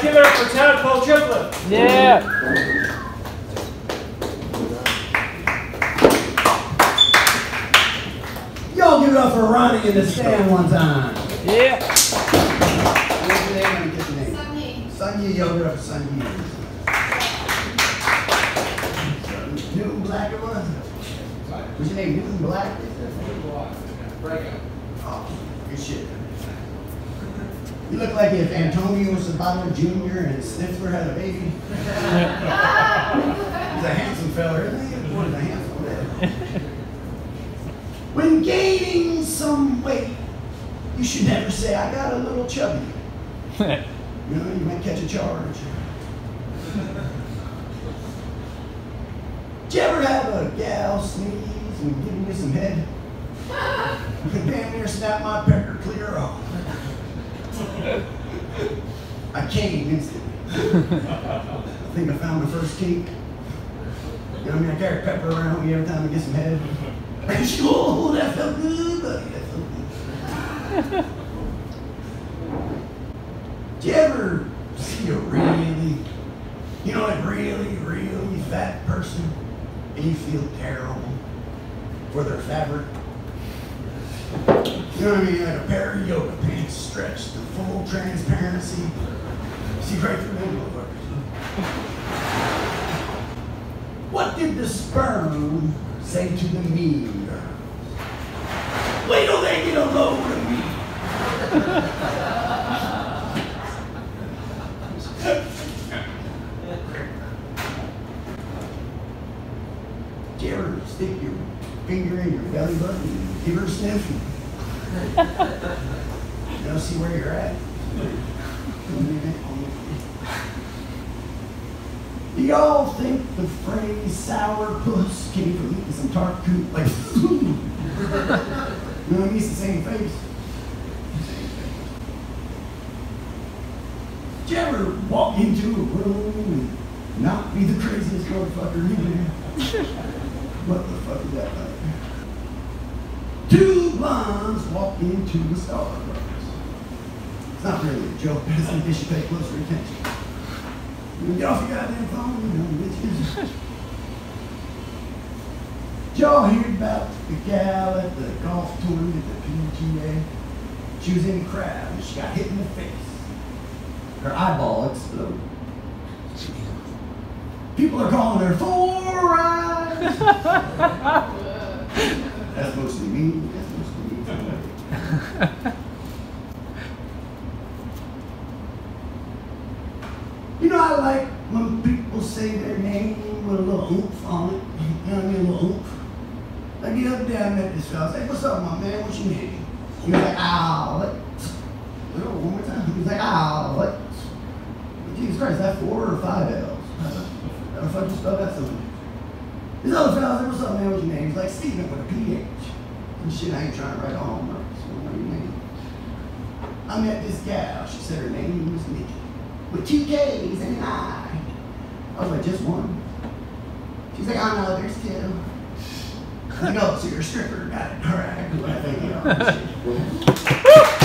Guys, give it up for Tadpole Triplett. Yeah. Y'all give it up for Ronnie in the stand one time. Yeah. What's your name? Let me get your name. Sunny. Sunny, y'all give it up for Sunny. New Black it was? What's your name? New Black? Oh, good shit. You look like if Antonio Sabato Jr. and Sniffler had a baby. He's a handsome fella, isn't he? Boy, he's a handsome fella. When gaining some weight, you should never say, I got a little chubby. You know, you might catch a charge. Did you ever have a gal sneeze and give me some head? You could damn near snap my pecker clear off. I came instantly. I think I found my first kink. You know what I mean? I carry pepper around me every time I get some head. And she, oh, that felt good, buddy. That felt good. Do you ever see a really, you know, like really, really fat person and you feel terrible for their fabric? You know what I mean? Like a pair of yoga pants stretched to full transparency. See right through motherfuckers. What did the sperm say to the mean? Wait till they get a load of me. Did you ever stick your finger in your belly button and give her a sniff? You know, see where you're at? Do y'all think the phrase sour puss came from eating some tart coop? Like, you know, it means the same face. Did you ever walk into a room and not be the craziest motherfucker in there? What the fuck is that like? Blondes walk into the Starbucks. It's not really a joke, I just think they should pay closer attention. You get off your goddamn phone, you know, bitches. Did y'all hear about the gal at the golf tournament at the PGA? She was in the crowd and she got hit in the face. Her eyeball exploded. People are calling her four eyes. That's mostly me. That's. You know, I like when people say their name with a little oomph on it. You know what I mean? A little oomph. Like the other day I met this guy. I was like, what's up, my man? What's your name? He was like, Alex. You know, one more time. He was like, ah, Alex. Jesus Christ, is that four or five L's? How the fuck you spell that something? This other fella said, what's up, man? What's your name? He's like, Steven with a PH. And shit, I ain't trying to write a homework. So what do you mean? I met this gal. She said her name was Nikki. With two K's and an I. I was like, just one? She's like, oh no, there's two. I was like, oh, so you're a stripper. Got it. All right. I think, you.